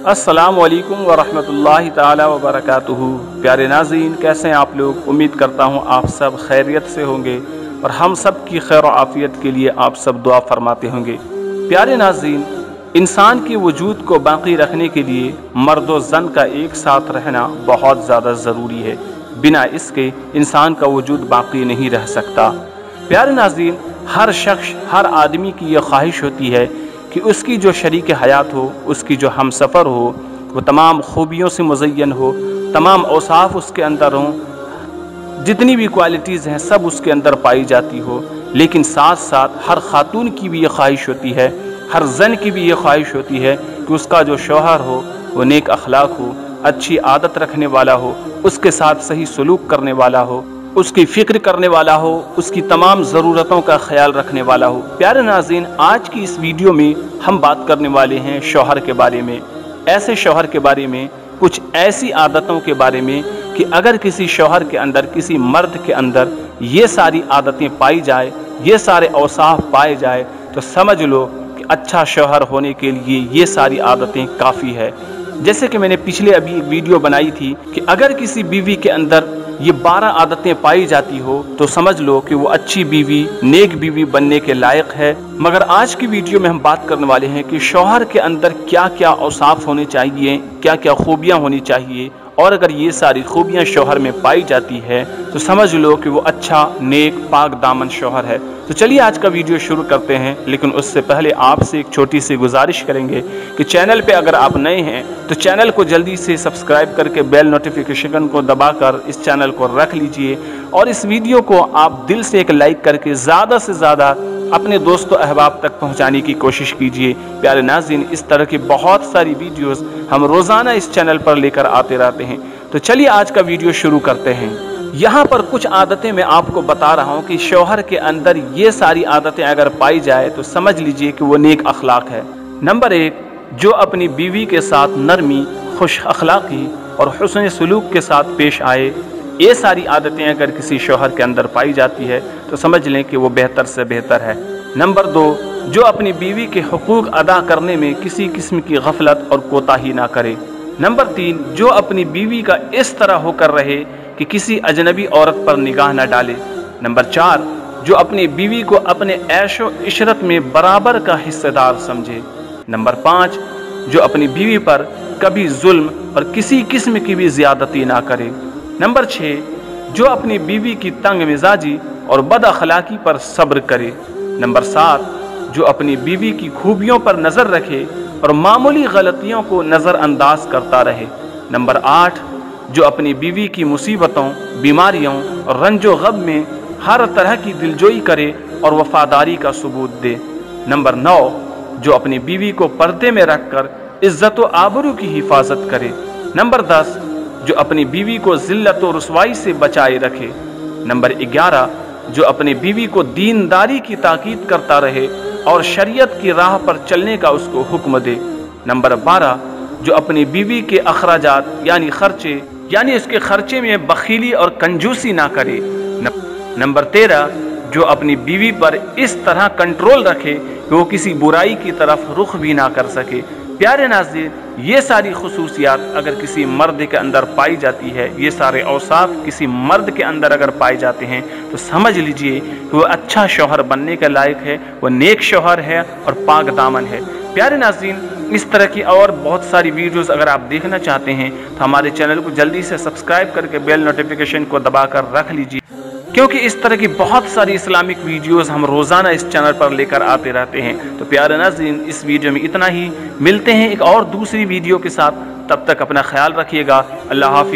السلام علیکم ورحمۃ اللہ تعالی وبرکاتہ۔ پیارے ناظرین، کیسے ہیں آپ لوگ؟ امید کرتا ہوں آپ سب خیریت سے ہوں گے اور ہم سب کی خیر و عافیت کے لیے آپ سب دعا فرماتے ہوں گے۔ پیارے ناظرین، انسان کے وجود کو باقی رکھنے کے لیے مرد و زن کا ایک ساتھ رہنا بہت زیادہ ضروری ہے۔ بنا اس کے انسان کا وجود باقی نہیں رہ سکتا۔ پیارے ناظرین، ہر شخص، ہر آدمی کی یہ خواہش ہوتی ہے کہ اس کی جو شریک حیات ہو، اس کی جو ہم سفر ہو، وہ تمام خوبیوں سے مزین ہو، تمام اوصاف اس کے اندر ہوں، جتنی بھی کوالٹیز ہیں، سب اس کے اندر پائی جاتی ہو۔ لیکن ساتھ ساتھ ہر خاتون کی بھی یہ خواہش ہوتی ہے، ہر زن کی بھی یہ خواہش ہوتی ہے کہ اس کا جو شوہر ہو، وہ نیک اخلاق ہو، اچھی عادت رکھنے والا ہو، اس کے ساتھ صحیح سلوک کرنے والا ہو۔ اس کی فکر کرنے والا ہو، اس کی تمام ضرورتوں کا خیال رکھنے والا ہو۔ پیارے ناظرین، آج کی اس ویڈیو میں ہم بات کرنے والے ہیں شوہر کے بارے میں۔ ایسے شوہر کے بارے میں، کچھ ایسی عادتوں کے بارے میں کہ اگر کسی شوہر کے اندر، کسی مرد کے اندر یہ ساری عادتیں پائی جائے، یہ سارے اوصاف پائے جائے، تو سمجھ لو کہ اچھا شوہر ہونے کے لیے یہ ساری عادتیں کافی ہے۔ جیسے کہ میں نے پچھلے ابھی ایک ویڈیو بنائی تھی کہ اگر کسی بیوی کے اندر یہ بارہ عادتیں پائی جاتی ہو تو سمجھ لو کہ وہ اچھی بیوی، نیک بیوی بننے کے لائق ہے۔ مگر آج کی ویڈیو میں ہم بات کرنے والے ہیں کہ شوہر کے اندر کیا کیا اوصاف ہونے چاہیے کیا کیا خوبیاں ہونی چاہیے۔ اور اگر یہ ساری خوبیاں شوہر میں پائی جاتی ہے تو سمجھ لو کہ وہ اچھا نیک، پاک دامن شوہر ہے۔ تو چلیے آج کا ویڈیو شروع کرتے ہیں، لیکن اس سے پہلے آپ سے ایک چھوٹی سی گزارش کریں گے کہ چینل پہ اگر آپ نئے ہیں، تو چینل کو جلدی سے سبسکرائب کر کے بیل نوٹیفیکیشن کو دبا کر اس چینل کو رکھ لیجیے۔ اور اس ویڈیو کو آپ دل سے ایک لائک کر کے زیادہ سے زیادہ اپنے دوست و احباب تک پہنچانے کی کوشش کیجیے پیارے ناظرین، اس طرح کی بہت ساری ویڈیوز ہم روزانہ اس چینل پر لے کر آتے رہتے ہیں۔ تو چلیے، آج کا ویڈیو شروع کرتے ہیں۔ یہاں پر کچھ عادتیں میں آپ کو بتا رہا ہوں کہ شوہر کے اندر یہ ساری عادتیں اگر پائی جائے تو سمجھ لیجیے کہ وہ نیک اخلاق ہے۔ نمبر ایک، جو اپنی بیوی کے ساتھ نرمی، خوش اخلاقی اور حسن سلوک کے ساتھ پیش آئے۔ یہ ساری عادتیں اگر کسی شوہر کے اندر پائی جاتی ہے، تو سمجھ لیں کہ وہ بہتر سے بہتر ہے۔ نمبر دو، جو اپنی بیوی کے حقوق ادا کرنے میں کسی قسم کی غفلت اور کوتاہی نہ کرے۔ نمبر تین، جو اپنی بیوی کا اس طرح ہو کر رہے کہ کسی اجنبی عورت پر نگاہ نہ ڈالے۔ نمبر چار، جو اپنی بیوی کو اپنے عیش و عشرت میں برابر کا حصہ دار سمجھے۔ نمبر پانچ، جو اپنی بیوی پر کبھی ظلم اور کسی قسم کی بھی زیادتی نہ کرے۔ نمبر چھ، جو اپنی بیوی کی تنگ مزاجی اور بد اخلاقی پر صبر کرے۔ نمبر سات، جو اپنی بیوی کی خوبیوں پر نظر رکھے اور معمولی غلطیوں کو نظر انداز کرتا رہے۔ نمبر آٹھ، جو اپنی بیوی کی مصیبتوں، بیماریوں اور رنج و غب میں ہر طرح کی دلجوئی کرے اور وفاداری کا ثبوت دے۔ نمبر نو، جو اپنی بیوی کو پردے میں رکھ کر عزت و آبرو کی حفاظت کرے۔ نمبر دس جو اپنی بیوی کو ذلت و رسوائی سے بچائے رکھے۔ نمبر گیارہ، جو اپنی بیوی کو دینداری کی تاکید کرتا رہے اور شریعت کی راہ پر چلنے کا اس کو حکم دے۔ نمبر بارہ، جو اپنی بیوی کے اخراجات یعنی خرچے یعنی اس کے خرچے میں بخیلی اور کنجوسی نہ کرے۔ نمبر تیرہ، جو اپنی بیوی پر اس طرح کنٹرول رکھے کہ وہ کسی برائی کی طرف رخ بھی نہ کر سکے۔ پیارے ناظرین، یہ ساری خصوصیات اگر کسی مرد کے اندر پائی جاتی ہے، یہ سارے اوصاف کسی مرد کے اندر اگر پائے جاتے ہیں، تو سمجھ لیجیے کہ وہ اچھا شوہر بننے کے لائق ہے، وہ نیک شوہر ہے اور پاک دامن ہے۔ پیارے ناظرین، اس طرح کی اور بہت ساری ویڈیوز اگر آپ دیکھنا چاہتے ہیں، تو ہمارے چینل کو جلدی سے سبسکرائب کر کے بیل نوٹیفیکیشن کو دبا کر رکھ لیجیے کیونکہ اس طرح کی بہت ساری اسلامک ویڈیوز ہم روزانہ اس چینل پر لے کر آتے رہتے ہیں۔ تو پیارے ناظرین، اس ویڈیو میں اتنا ہی۔ ملتے ہیں ایک اور دوسری ویڈیو کے ساتھ۔ تب تک اپنا خیال رکھیے گا۔ اللہ حافظ۔